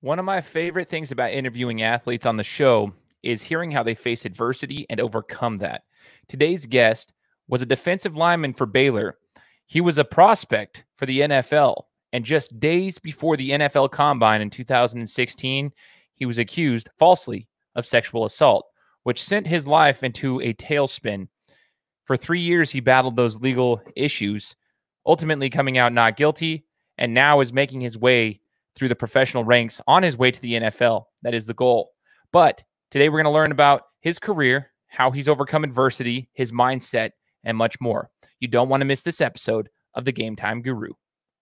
One of my favorite things about interviewing athletes on the show is hearing how they face adversity and overcome that. Today's guest was a defensive lineman for Baylor. He was a prospect for the NFL. And just days before the NFL combine in 2016, he was accused falsely of sexual assault, which sent his life into a tailspin. For three years, he battled those legal issues, ultimately coming out not guilty, and now is making his way through the professional ranks on his way to the NFL. That is the goal. But today we're going to learn about his career, how he's overcome adversity, his mindset, and much more. You don't want to miss this episode of the Game Time Guru.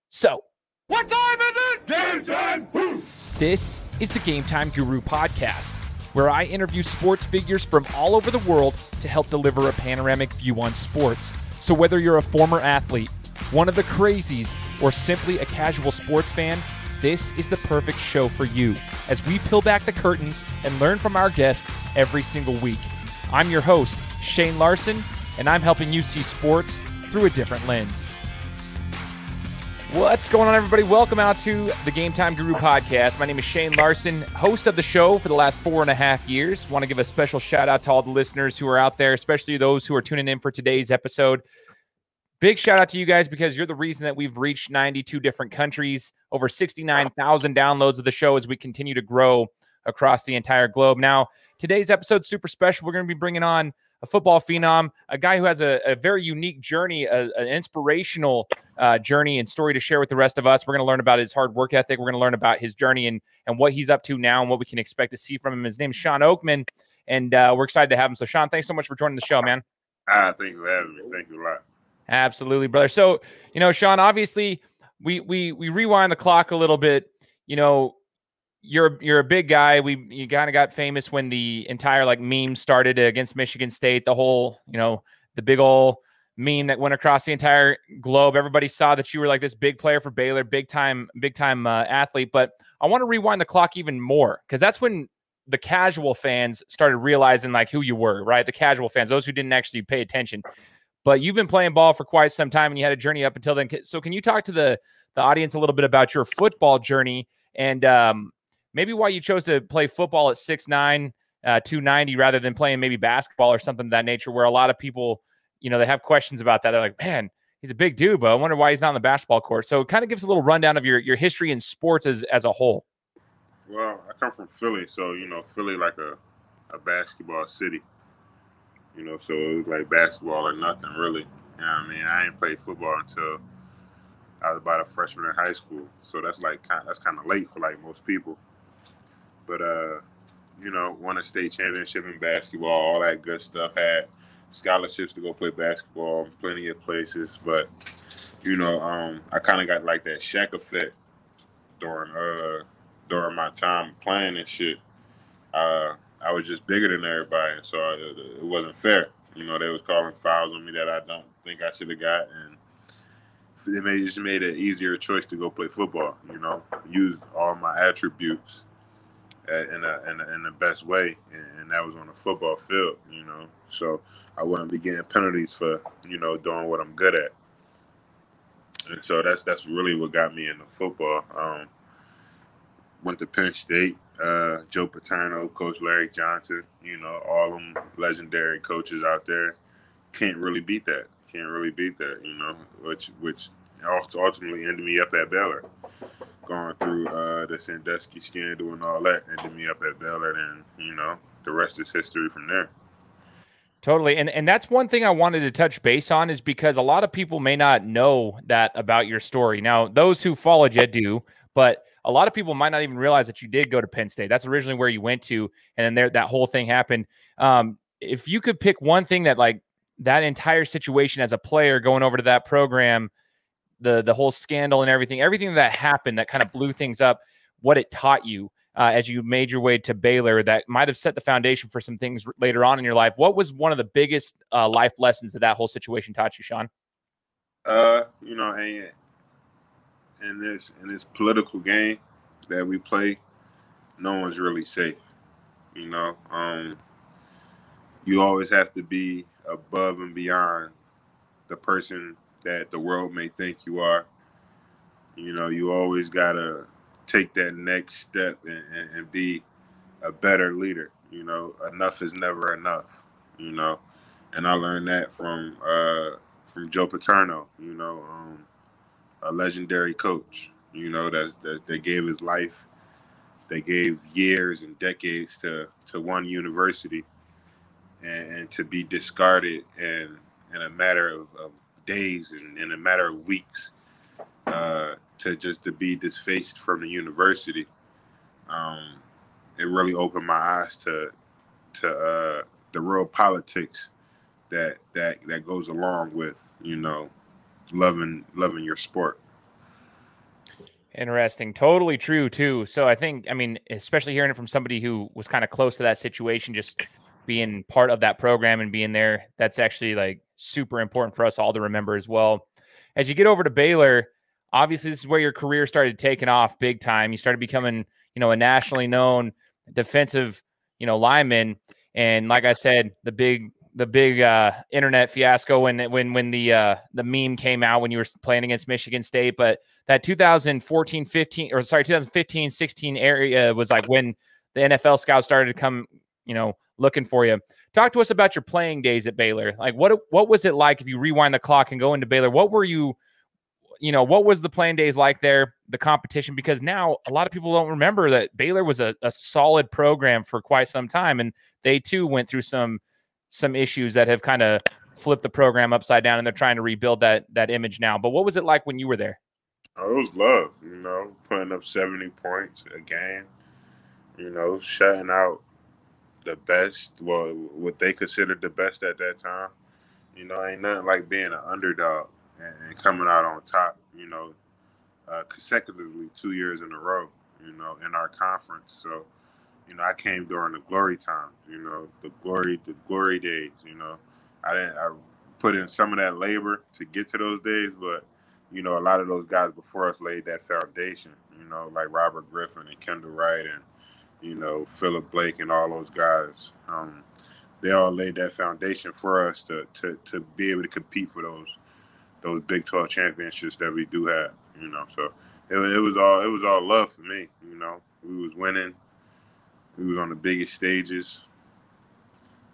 So, what time is it? Game time. This is the Game Time Guru podcast, where I interview sports figures from all over the world to help deliver a panoramic view on sports. So, whether you're a former athlete, one of the crazies, or simply a casual sports fan, this is the perfect show for you as we peel back the curtains and learn from our guests every single week. I'm your host, Shane Larson, and I'm helping you see sports through a different lens. What's going on, everybody? Welcome out to the Game Time Guru podcast. My name is Shane Larson, host of the show for the last four and a half years. Want to give a special shout out to all the listeners who are out there, especially those who are tuning in for today's episode. Big shout out to you guys because you're the reason that we've reached 92 different countries, over 69,000 downloads of the show as we continue to grow across the entire globe. Now, today's episode super special. We're going to be bringing on a football phenom, a guy who has a, a very unique journey, a, an inspirational uh, journey and story to share with the rest of us. We're going to learn about his hard work ethic. We're going to learn about his journey and and what he's up to now and what we can expect to see from him. His name's Shawn Oakman, and uh, we're excited to have him. So, Shawn, thanks so much for joining the show, man. Ah, thank you for having me. Thank you a lot. Absolutely, brother. So, you know, Shawn, obviously we we we rewind the clock a little bit. You know, you're you're a big guy. We you kind of got famous when the entire like meme started against Michigan State. The whole, you know, the big old meme that went across the entire globe. Everybody saw that you were like this big player for Baylor, big time, big time uh, athlete. But I want to rewind the clock even more because that's when the casual fans started realizing like who you were, right? The casual fans, those who didn't actually pay attention but you've been playing ball for quite some time and you had a journey up until then. So can you talk to the the audience a little bit about your football journey and um, maybe why you chose to play football at 6'9", uh, 290 rather than playing maybe basketball or something of that nature where a lot of people, you know, they have questions about that. They're like, man, he's a big dude, but I wonder why he's not on the basketball court. So kind of gives a little rundown of your, your history in sports as, as a whole. Well, I come from Philly. So, you know, Philly like a, a basketball city. You know, so it was like basketball or nothing really. You know what I mean? I ain't played football until I was about a freshman in high school. So that's like that's kind of late for like most people. But uh, you know, won a state championship in basketball, all that good stuff. Had scholarships to go play basketball, plenty of places. But you know, um, I kind of got like that Shaq effect during uh during my time playing and shit. Uh, I was just bigger than everybody, so it, wasn't fair. You know, they was calling fouls on me that I don't think I should have got, and it made just made an easier choice to go play football. You know, use all my attributes in a, in, a, in the best way, and, and, that was on the football field. You know, so I wouldn't be getting penalties for you know doing what I'm good at, and so that's that's really what got me into football. Um, went to Penn State, uh, Joe Paterno, Coach Larry Johnson, you know, all them legendary coaches out there. Can't really beat that. Can't really beat that, you know, which which ultimately ended me up at Baylor. Going through uh, the Sandusky scandal and all that ended me up at Baylor, and you know, the rest is history from there. Totally. And and that's one thing I wanted to touch base on is because a lot of people may not know that about your story. Now, those who followed you do, but a lot of people might not even realize that you did go to Penn State. That's originally where you went to, and then there that whole thing happened. Um, if you could pick one thing that like that entire situation as a player going over to that program, the the whole scandal and everything, everything that happened that kind of blew things up, what it taught you uh, as you made your way to Baylor that might have set the foundation for some things later on in your life. What was one of the biggest uh, life lessons that that whole situation taught you, Shawn? Uh, you know, and in this in this political game that we play, no one's really safe. You know, um, you always have to be above and beyond the person that the world may think you are. You know, you always gotta take that next step and, and, and be a better leader. You know, enough is never enough. You know, and I learned that from uh, from Joe Paterno. You know, um, a legendary coach. You know, that that, that gave his life, they gave years and decades to to one university, and, and to be discarded in in a matter of, of days and in a matter of weeks, uh, to just to be disfaced from the university. Um, it really opened my eyes to to uh, the real politics that that that goes along with you know loving loving your sport. Interesting. Totally true too. So I think I mean especially hearing it from somebody who was kind of close to that situation just being part of that program and being there that's actually like super important for us all to remember as well. As you get over to Baylor, obviously this is where your career started taking off big time. You started becoming, you know, a nationally known defensive, you know, lineman and like I said, the big the big uh, internet fiasco when when when the uh, the meme came out when you were playing against Michigan State. But that 2014, 15 or sorry, 2015, 16 area was like when the NFL scouts started to come, you know, looking for you. Talk to us about your playing days at Baylor. Like what what was it like if you rewind the clock and go into Baylor? What were you you know, what was the playing days like there, the competition? Because now a lot of people don't remember that Baylor was a, a solid program for quite some time. And they too went through some some issues that have kind of flipped the program upside down and they're trying to rebuild that that image now. But what was it like when you were there? Oh, it was love, you know, putting up 70 points a game, you know, shutting out the best, well, what they considered the best at that time. You know, ain't nothing like being an underdog and, coming out on top, you know, uh, consecutively two years in a row, you know, in our conference. So, you know, I came during the glory times, you know, the glory, the glory days, you know. I didn't I put in some of that labor to get to those days, but you know, a lot of those guys before us laid that foundation, you know, like Robert Griffin and Kendall Wright and, you know, Philip Blake and all those guys. Um, they all laid that foundation for us to, to to be able to compete for those those Big 12 championships that we do have, you know. So it, it was all it was all love for me, you know. We was winning we was on the biggest stages,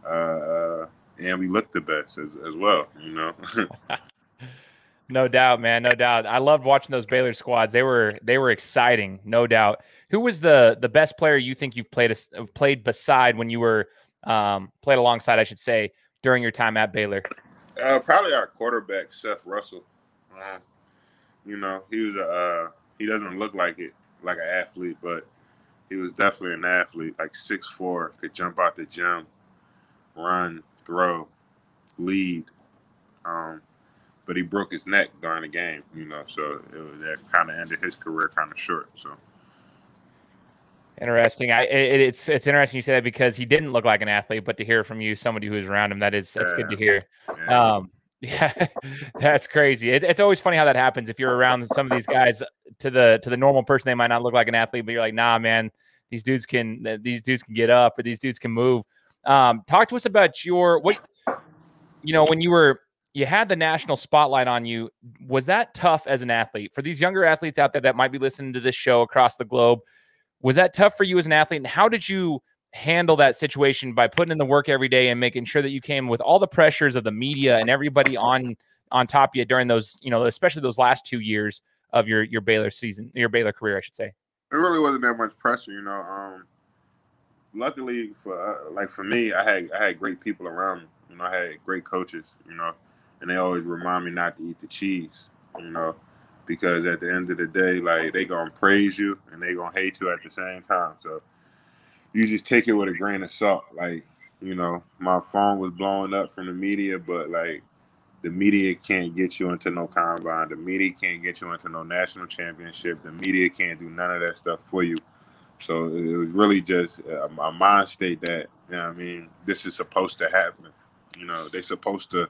uh, uh, and we looked the best as, as well. You know. no doubt, man. No doubt. I loved watching those Baylor squads. They were they were exciting, no doubt. Who was the the best player you think you've played a, played beside when you were um, played alongside, I should say, during your time at Baylor? Uh, probably our quarterback, Seth Russell. Uh, you know, he was a uh, he doesn't look like it like an athlete, but he was definitely an athlete, like six four, could jump out the gym, run, throw, lead. Um, but he broke his neck during the game, you know, so it was, that kind of ended his career kind of short. So interesting. I it, it's it's interesting you say that because he didn't look like an athlete, but to hear from you, somebody who was around him, that is that's yeah. good to hear. Yeah. Um, yeah, that's crazy. It, it's always funny how that happens. If you're around some of these guys, to the to the normal person, they might not look like an athlete, but you're like, nah, man, these dudes can these dudes can get up or these dudes can move. Um, talk to us about your what you know when you were you had the national spotlight on you. Was that tough as an athlete for these younger athletes out there that might be listening to this show across the globe? Was that tough for you as an athlete, and how did you handle that situation by putting in the work every day and making sure that you came with all the pressures of the media and everybody on on top of you during those, you know, especially those last two years of your your Baylor season, your Baylor career, I should say. It really wasn't that much pressure, you know. Um, luckily for uh, like for me, I had I had great people around me. You know, I had great coaches. You know, and they always remind me not to eat the cheese. You know, because at the end of the day, like they gonna praise you and they gonna hate you at the same time. So you just take it with a grain of salt. Like, you know, my phone was blowing up from the media, but like the media can't get you into no combine. The media can't get you into no national championship. The media can't do none of that stuff for you. So it was really just a, a mind state that, you know I mean, this is supposed to happen. You know, they're supposed to,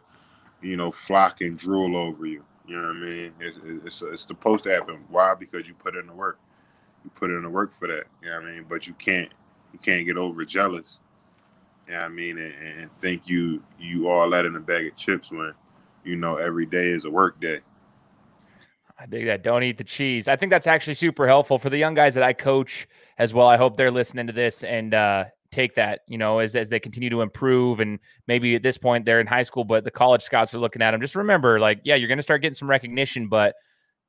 you know, flock and drool over you. You know what I mean? It's, it's, it's supposed to happen. Why? Because you put in the work. You put in the work for that. You know what I mean? But you can't you can't get over jealous. You know what I mean? And, and think you you all that in a bag of chips when you know every day is a work day. I dig that. Don't eat the cheese. I think that's actually super helpful for the young guys that I coach as well. I hope they're listening to this and uh, take that, you know, as, as they continue to improve. And maybe at this point they're in high school, but the college scouts are looking at them. Just remember, like, yeah, you're going to start getting some recognition, but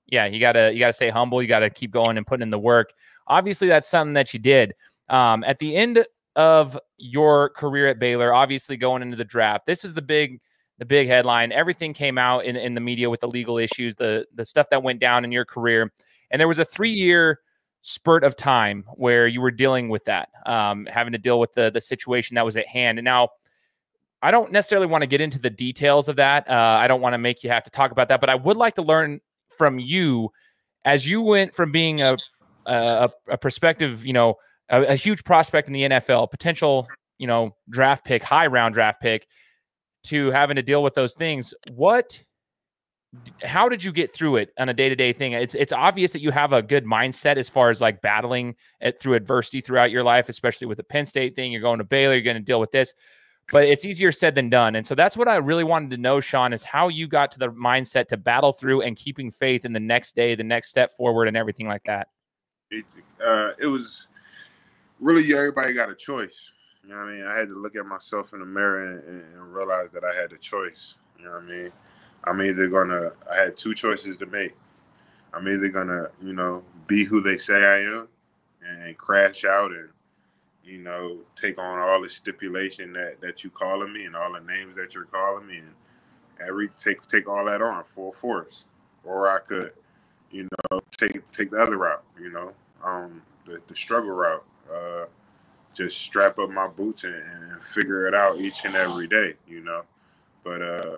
yeah, you gotta you gotta stay humble. You gotta keep going and putting in the work. Obviously, that's something that you did. Um, at the end of your career at Baylor, obviously going into the draft, this is the big the big headline. Everything came out in, in the media with the legal issues, the the stuff that went down in your career, and there was a three year spurt of time where you were dealing with that, um, having to deal with the the situation that was at hand. And now, I don't necessarily want to get into the details of that. Uh, I don't want to make you have to talk about that, but I would like to learn from you as you went from being a a, a prospective, you know, a, a huge prospect in the NFL, potential, you know, draft pick, high round draft pick to having to deal with those things. What how did you get through it on a day-to-day thing? It's it's obvious that you have a good mindset as far as like battling it through adversity throughout your life especially with the penn state thing. You're going to baylor you're going to deal with this. But it's easier said than done. And so that's what i really wanted to know shawn is how you got to the mindset to battle through and keeping faith in the next day the next step forward and everything like that. It, uh, it was really everybody got a choice you know what I mean? I had to look at myself in the mirror and, and realize that I had a choice. You know what I mean? I'm either gonna. I had two choices to make. I'm either gonna, you know, be who they say I am, and crash out and, you know, take on all the stipulation that that you calling me and all the names that you're calling me, and every take take all that on full force, or I could, you know, take take the other route. You know, um, the the struggle route. Uh, just strap up my boots and, and, figure it out each and every day, you know. But uh,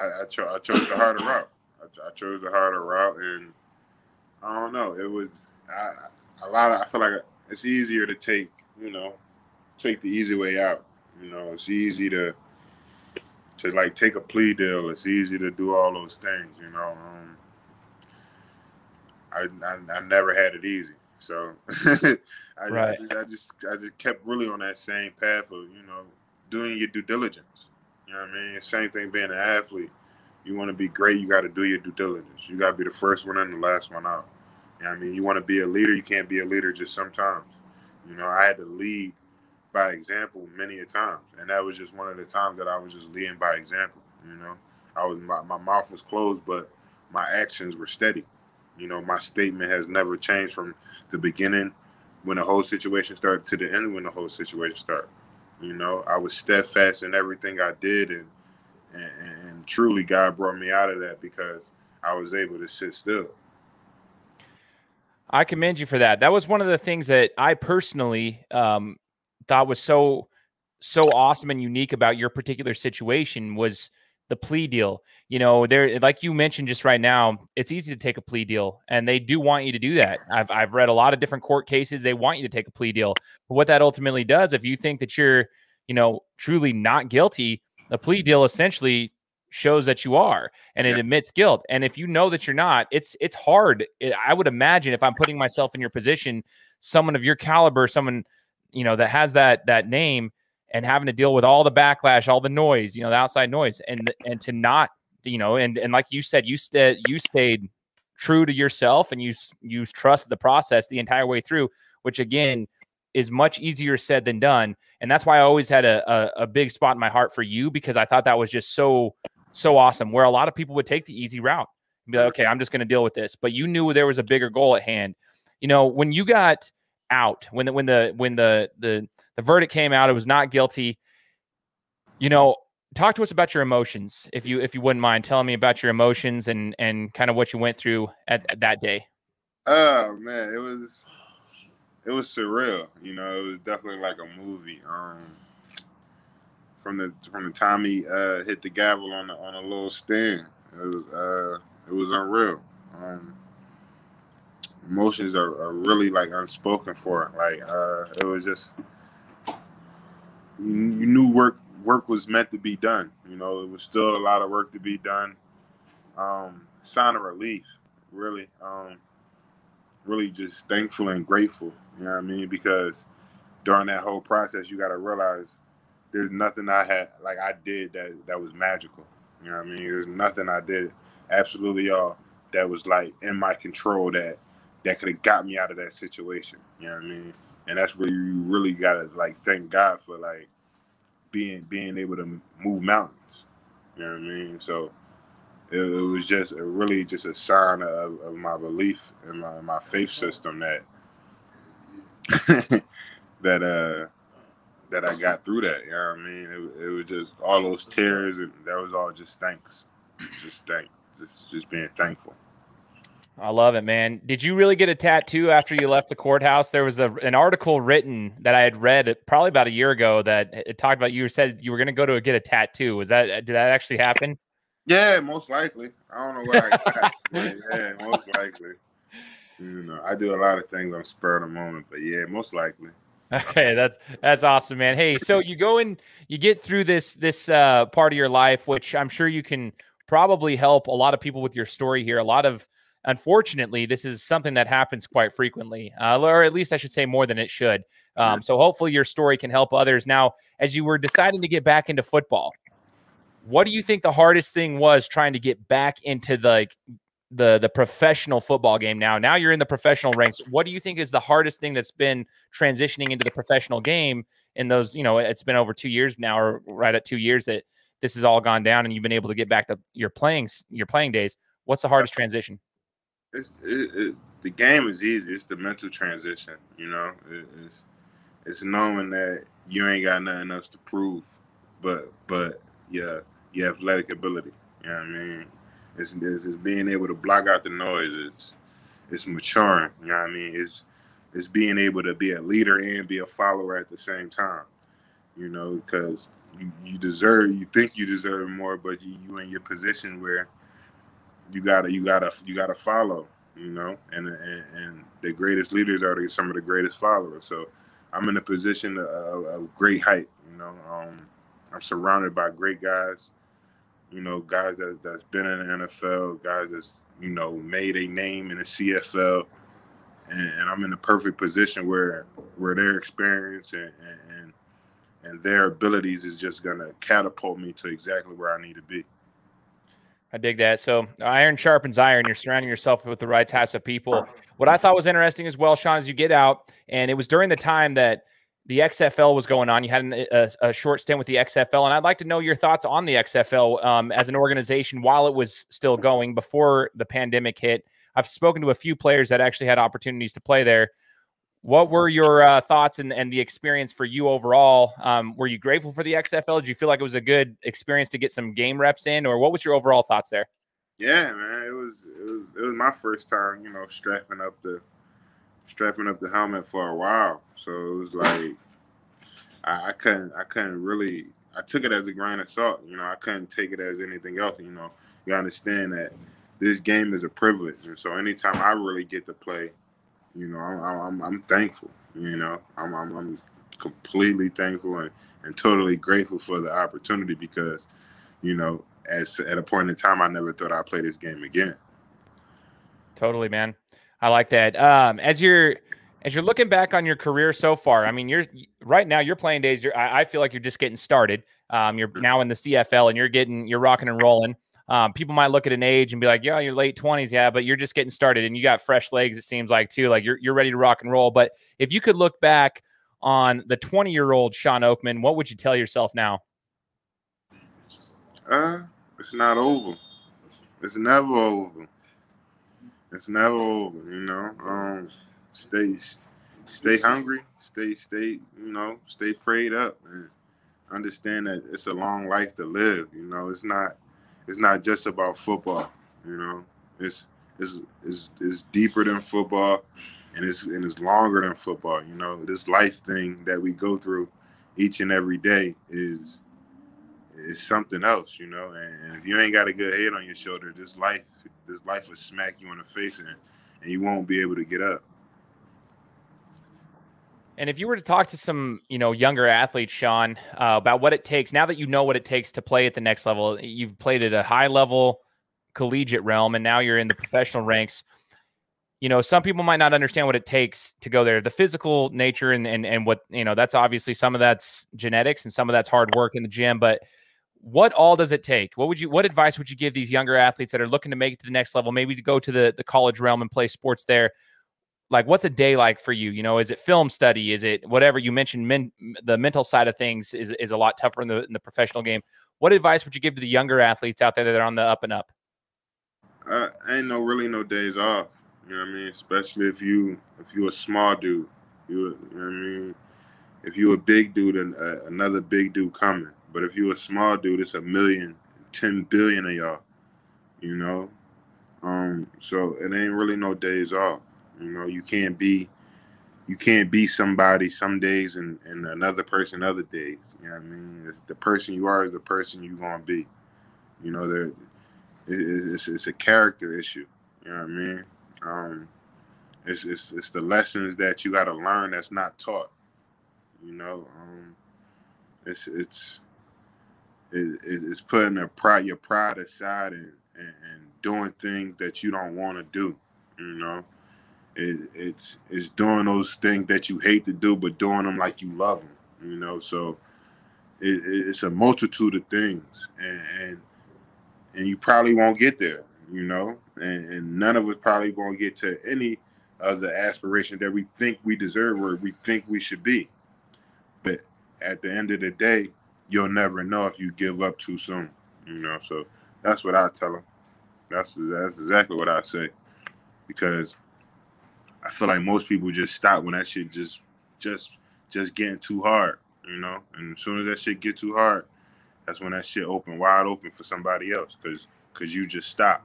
I, I, cho- I chose the harder route. I, I, chose the harder route, and I don't know. It was I, a lot. Of, I feel like it's easier to take, you know, take the easy way out. You know, it's easy to to like take a plea deal. It's easy to do all those things. You know, um, I, I I never had it easy. So I, right. I, just, I just I just kept really on that same path of you know doing your due diligence. You know what I mean? Same thing being an athlete. You want to be great, you got to do your due diligence. You got to be the first one in, the last one out. You know what I mean? You want to be a leader, you can't be a leader just sometimes. You know, I had to lead by example many a times, and that was just one of the times that I was just leading by example. You know, I was my, my mouth was closed, but my actions were steady. You know, my statement has never changed from the beginning when the whole situation started to the end when the whole situation started. You know, I was steadfast in everything I did, and, and, and truly God brought me out of that because I was able to sit still. I commend you for that. That was one of the things that I personally um, thought was so so awesome and unique about your particular situation was the plea deal. You know, there, like you mentioned just right now, it's easy to take a plea deal, and they do want you to do that. I've I've read a lot of different court cases; they want you to take a plea deal. But what that ultimately does, if you think that you're, you know, truly not guilty, the plea deal essentially shows that you are and it admits guilt and if you know that you're not it's it's hard i would imagine if i'm putting myself in your position someone of your caliber someone you know that has that that name and having to deal with all the backlash, all the noise, you know, the outside noise, and and to not, you know, and and like you said, you stayed you stayed true to yourself and you you trust the process the entire way through, which again is much easier said than done. And that's why I always had a, a, a big spot in my heart for you because I thought that was just so so awesome. Where a lot of people would take the easy route and be like, okay, I'm just going to deal with this, but you knew there was a bigger goal at hand. You know, when you got out when the when the when the the the verdict came out, it was not guilty. You know, talk to us about your emotions, if you if you wouldn't mind telling me about your emotions and and kind of what you went through at, at that day. Oh man, it was it was surreal. You know, it was definitely like a movie. Um, from the from the time he uh, hit the gavel on the on a little stand, it was uh, it was unreal. Um, emotions are, are really like unspoken for. Like uh, it was just you, you knew work work was meant to be done. You know, it was still a lot of work to be done. Um, sign of relief, really. Um, really just thankful and grateful. You know what I mean? Because during that whole process, you got to realize there's nothing I had like I did that that was magical. You know what I mean? There's nothing I did absolutely all that was like in my control that that could have got me out of that situation. You know what I mean? And that's where you really gotta like thank God for like being being able to move mountains. You know what I mean? So it, it was just a, really just a sign of, of my belief and my, my faith system that that uh that I got through that. You know what I mean? It, it was just all those tears and that was all just thanks. Just thank just just being thankful. I love it, man. Did you really get a tattoo after you left the courthouse? There was a, an article written that I had read probably about a year ago that it talked about you said you were going to go to get a tattoo. Was that did that actually happen? Yeah, most likely. I don't know what I got. yeah, most likely. You know, I do a lot of things on spur of the moment, but yeah, most likely. Okay, that's that's awesome, man. Hey, so you go and you get through this this uh, part of your life, which I'm sure you can probably help a lot of people with your story here. A lot of unfortunately, this is something that happens quite frequently, uh, or at least I should say more than it should. Um, so hopefully your story can help others. Now, as you were deciding to get back into football, what do you think the hardest thing was trying to get back into the like, the the professional football game now? Now you're in the professional ranks. What do you think is the hardest thing that's been transitioning into the professional game in those? You know, it's been over two years now, or right at two years that this has all gone down, and you've been able to get back to your playing your playing days. What's the hardest transition? It's it, it, the game is easy. It's the mental transition. You know, it, it's it's knowing that you ain't got nothing else to prove, but but yeah, your athletic ability. You know what I mean? It's, it's, it's being able to block out the noise. It's it's maturing. You know what I mean? It's it's being able to be a leader and be a follower at the same time. You know, because you, you deserve, you think you deserve more, but you, you in your position where you gotta you gotta you gotta follow you know? And and, and the greatest leaders are some of the greatest followers. So i'm in a position of, of great height you know? Um, i'm surrounded by great guys you know guys that, that's been in the nfl guys that's you know made a name in the cfl and, and i'm in the perfect position where where their experience and, and and their abilities is just gonna catapult me to exactly where i need to be I dig that. So iron sharpens iron. You're surrounding yourself with the right types of people. What I thought was interesting as well, Shawn, as you get out, and it was during the time that the XFL was going on. You had an, a, a, short stint with the XFL, and I'd like to know your thoughts on the XFL um, as an organization while it was still going before the pandemic hit. I've spoken to a few players that actually had opportunities to play there. What were your uh, thoughts and, and the experience for you overall? Um, were you grateful for the XFL? Did you feel like it was a good experience to get some game reps in, or what was your overall thoughts there? Yeah, man, it was it was it was my first time, you know, strapping up the strapping up the helmet for a while. So it was like I, I couldn't I couldn't really I took it as a grain of salt. You know, I couldn't take it as anything else. You know, you understand that this game is a privilege, and so anytime I really get to play you know, I'm I'm, I'm thankful. You know, I'm, I'm, I'm completely thankful and, and totally grateful for the opportunity because, you know, as at a point in time, I never thought I'd play this game again. Totally, man. I like that. Um, as you're as you're looking back on your career so far, I mean, you're right now you're playing days. You're, I, I feel like you're just getting started. Um, you're now in the CFL and you're getting you're rocking and rolling. Um, people might look at an age and be like, "Yeah, you're late 20s, yeah, but you're just getting started and you got fresh legs." It seems like too, like you're you're ready to rock and roll. But if you could look back on the 20 year old Shawn Oakman, what would you tell yourself now? Uh, it's not over. It's never over. It's never over. You know, um, stay stay hungry. Stay stay. You know, stay prayed up and understand that it's a long life to live. You know, it's not it's not just about football. You know, it's it's it's, it's deeper than football, and it's and it's longer than football. You know, this life thing that we go through each and every day is is something else. You know, and, and if you ain't got a good head on your shoulder, this life this life will smack you in the face and and you won't be able to get up. And if you were to talk to some, you know, younger athletes, Shawn, uh, about what it takes now that you know what it takes to play at the next level, you've played at a high level collegiate realm, and now you're in the professional ranks. You know, some people might not understand what it takes to go there. The physical nature and and and what you know, that's obviously some of that's genetics and some of that's hard work in the gym. But what all does it take? What would you what advice would you give these younger athletes that are looking to make it to the next level, maybe to go to the the college realm and play sports there? Like what's a day like for you? You know, is it film study? Is it whatever you mentioned men, the mental side of things is is a lot tougher in the in the professional game. What advice would you give to the younger athletes out there that are on the up and up? Uh, ain't no really no days off. You know what I mean? Especially if you if you a small dude. You, you know what I mean? If you a big dude and uh, another big dude coming. But if you a small dude, it's a million, ten billion of y'all. You know, um, so it ain't really no days off. You know, you can't be, you can't be somebody some days and, and another person other days. You know what I mean? It's the person you are is the person you gonna be. You know, there, it's it's a character issue. You know what I mean? Um, it's it's it's the lessons that you got to learn that's not taught. You know, um, it's it's it, it's putting a pride, your pride aside and, and, and doing things that you don't want to do. You know, it, it's it's doing those things that you hate to do, but doing them like you love them. You know, so it, it's a multitude of things, and, and and you probably won't get there. You know, and, and none of us probably going to get to any of the aspiration that we think we deserve or we think we should be. But at the end of the day, you'll never know if you give up too soon. You know, so that's what I tell them. That's that's exactly what I say, because I feel like most people just stop when that shit just just just getting too hard. You know, and as soon as that shit get too hard, that's when that shit open wide open for somebody else, because because you just stop.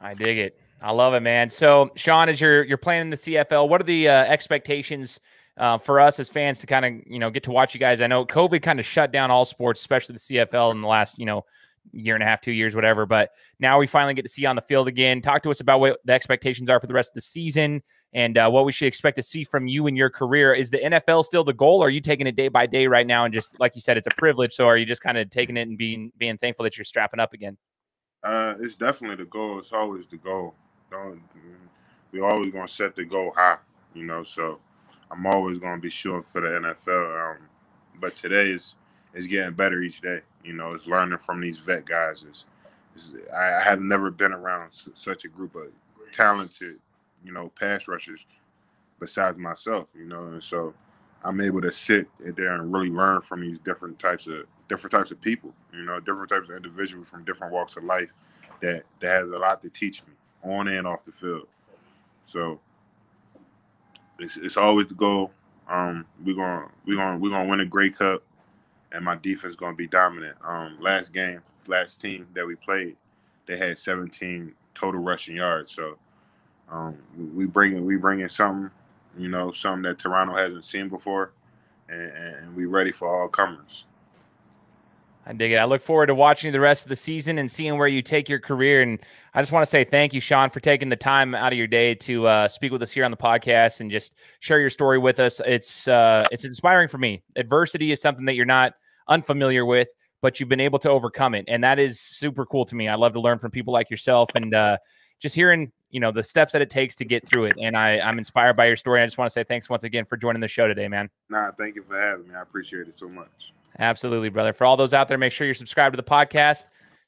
I dig it. I love it, man. So, Shawn, as you're you're playing in the CFL, what are the uh, expectations uh, for us as fans to kind of you know get to watch you guys. I know COVID kind of shut down all sports, especially the CFL in the last you know year and a half, two years, whatever. But now we finally get to see on the field again. Talk to us about what the expectations are for the rest of the season and uh, what we should expect to see from you in your career. Is the NFL still the goal? Or are you taking it day by day right now? And just like you said, it's a privilege. So are you just kind of taking it and being being thankful that you're strapping up again? Uh, it's definitely the goal. It's always the goal. Don't we always gonna set the goal high, you know? So I'm always going to be shooting for the NFL. Um, but today is is getting better each day. You know, it's learning from these vet guys. Is I have never been around such a group of talented, you know, pass rushers besides myself. You know, and so I'm able to sit there and really learn from these different types of different types of people. You know, different types of individuals from different walks of life that that has a lot to teach me on and off the field. So it's, it's always the goal. Um, we're gonna we're gonna we're gonna win a Grey Cup, and my defense gonna be dominant. Um, last game, last team that we played, they had 17 total rushing yards. So um, we bring in we bring in something, you know, something that Toronto hasn't seen before, and, and we ready for all comers. I dig it. I look forward to watching the rest of the season and seeing where you take your career. And I just want to say thank you, Shawn, for taking the time out of your day to uh, speak with us here on the podcast and just share your story with us. It's uh, it's inspiring for me. Adversity is something that you're not unfamiliar with, but you've been able to overcome it, and that is super cool to me. I love to learn from people like yourself and uh, just hearing you know the steps that it takes to get through it. And I, I'm inspired by your story. I just want to say thanks once again for joining the show today, man. Nah, thank you for having me. I appreciate it so much. Absolutely, brother. For all those out there, make sure you're subscribed to the podcast.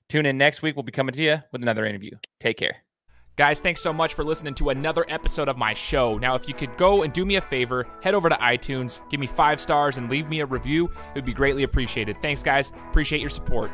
Tune in next week. We'll be coming to you with another interview. Take care. Guys, thanks so much for listening to another episode of my show. Now, if you could go and do me a favor, head over to iTunes, give me five stars, and leave me a review, it would be greatly appreciated. Thanks, guys. Appreciate your support.